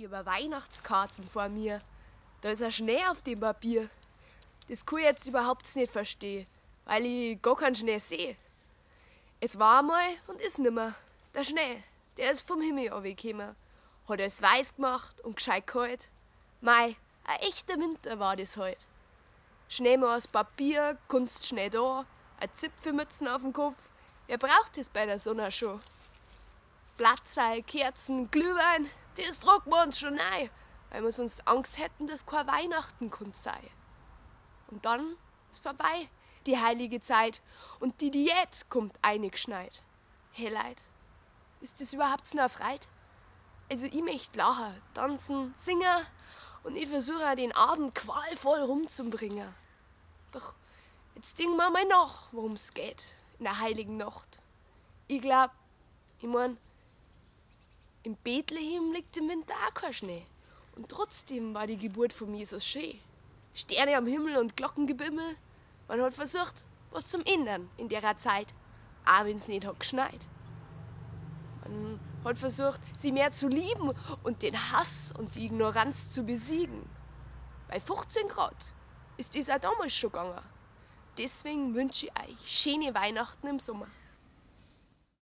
über Weihnachtskarten vor mir. Da ist ein Schnee auf dem Papier. Das kann ich jetzt überhaupt nicht verstehen, weil ich gar keinen Schnee sehe. Es war einmal und ist nimmer. Der Schnee, der ist vom Himmel runtergekommen. Hat es weiß gemacht und gescheit kalt. Mei, ein echter Winter war das heut. Schnee mal aus Papier, Kunstschnee da, ein Zipfelmützen auf dem Kopf. Wer braucht das bei der Sonne schon? Blattseil, Kerzen, Glühwein, das drucken wir uns schon ein, weil wir sonst Angst hätten, dass kein Weihnachten kommt sei. Und dann ist vorbei, die heilige Zeit, und die Diät kommt eingeschneit. Hey Leid, ist das überhaupt noch Freit? Also ich möchte lachen, tanzen, singen und ich versuche den Abend qualvoll rumzubringen. Doch jetzt denken wir mal nach, worum es geht in der heiligen Nacht. Ich glaub, ich mein, in Bethlehem liegt im Winter auch kein Schnee. Und trotzdem war die Geburt von Jesus schön. Sterne am Himmel und Glockengebimmel. Man hat versucht, was zum Ändern in der Zeit, auch wenn es nicht hat geschneit. Man hat versucht, sie mehr zu lieben und den Hass und die Ignoranz zu besiegen. Bei 15 Grad ist dies auch damals schon gegangen. Deswegen wünsche ich euch schöne Weihnachten im Sommer.